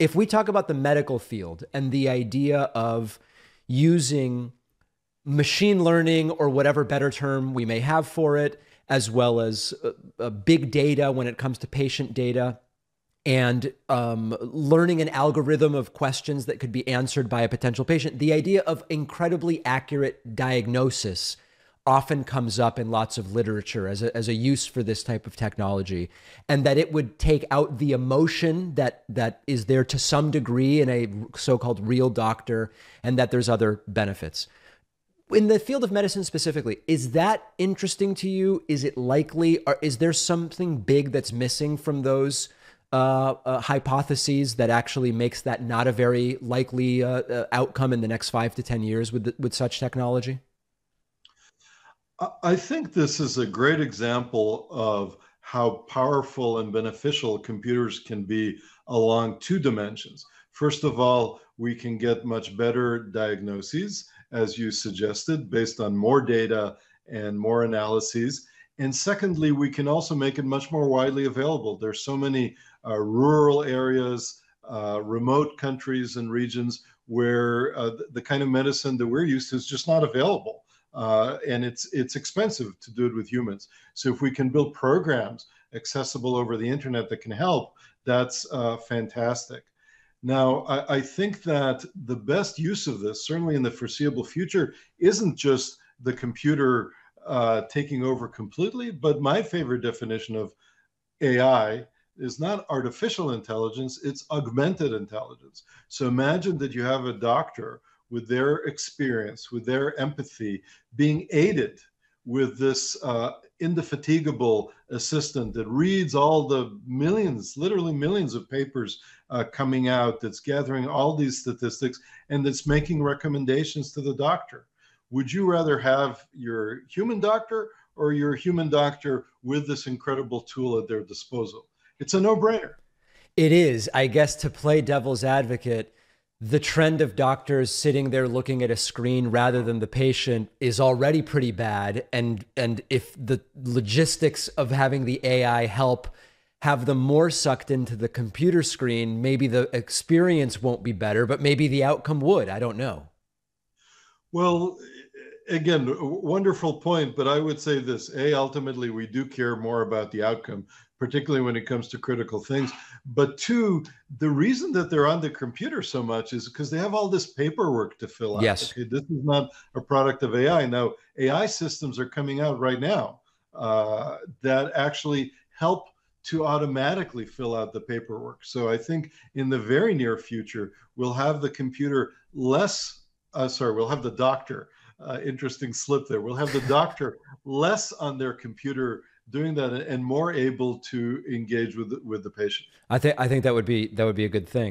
if we talk about the medical field and the idea of using machine learning or whatever better term we may have for it, as well as uh, uh, big data when it comes to patient data, and um, learning an algorithm of questions that could be answered by a potential patient, the idea of incredibly accurate diagnosis often comes up in lots of literature as a, as a use for this type of technology and that it would take out the emotion that that is there to some degree in a so-called real doctor and that there's other benefits. In the field of medicine specifically is that interesting to you? Is it likely? Or is there something big that's missing from those uh, uh, hypotheses that actually makes that not a very likely uh, uh outcome in the next five to ten years with with such technology I think this is a great example of how powerful and beneficial computers can be along two dimensions. First of all, we can get much better diagnoses, as you suggested, based on more data and more analyses. And secondly, we can also make it much more widely available. There's so many uh, rural areas, uh, remote countries and regions where uh, the, the kind of medicine that we're used to is just not available uh, and it's it's expensive to do it with humans. So if we can build programs accessible over the internet that can help, that's uh, fantastic. Now, I, I, think that the best use of this, certainly in the foreseeable future, isn't just the computer uh, taking over completely, but my favorite definition of AI is not artificial intelligence, it's augmented intelligence. So imagine that you have a doctor with their experience, with their empathy, being aided with this uh, indefatigable assistant that reads all the millions, literally millions of papers uh, coming out, that's gathering all these statistics, and that's making recommendations to the doctor. Would you rather have your human doctor or your human doctor with this incredible tool at their disposal? It's a no brainer. It is. I guess to play devil's advocate, the trend of doctors sitting there looking at a screen rather than the patient is already pretty bad. And and if the logistics of having the AI help have them more sucked into the computer screen maybe the experience won't be better but maybe the outcome would. I don't know. Well again wonderful point but i would say this a ultimately we do care more about the outcome particularly when it comes to critical things. But two, the reason that they're on the computer so much is because they have all this paperwork to fill out. Yes. Okay, this is not a product of AI. Now, AI systems are coming out right now uh, that actually help to automatically fill out the paperwork. So I think in the very near future, we'll have the computer less, uh, sorry, we'll have the doctor. Uh, interesting slip there. We'll have the doctor less on their computer doing that and more able to engage with with the patient. I think I think that would be that would be a good thing.